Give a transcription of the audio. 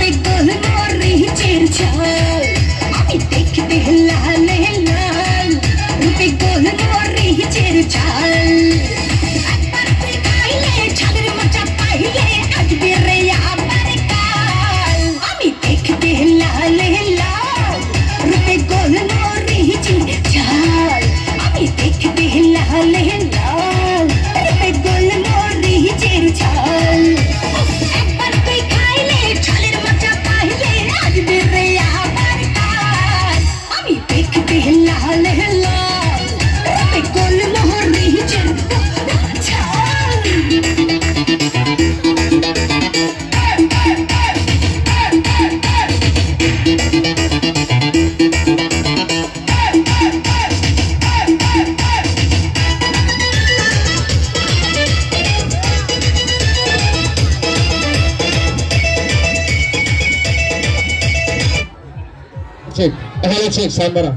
पे गहना रही चेर छा çek. Hele çek sen bana.